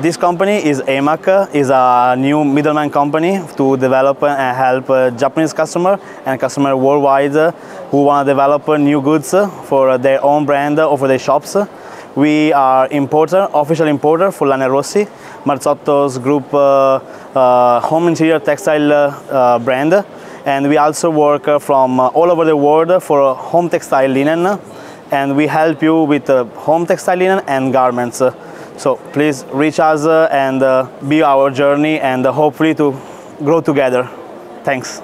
This company is EMAC, is a new middleman company to develop and help uh, Japanese customer and customer worldwide who want to develop new goods for their own brand or for their shops. We are importer, official importer for Lanerossi, Marzotto's group uh, uh, home interior textile uh, brand. And we also work from all over the world for home textile linen. And we help you with uh, home textile linen and garments. So please reach us uh, and uh, be our journey and uh, hopefully to grow together. Thanks.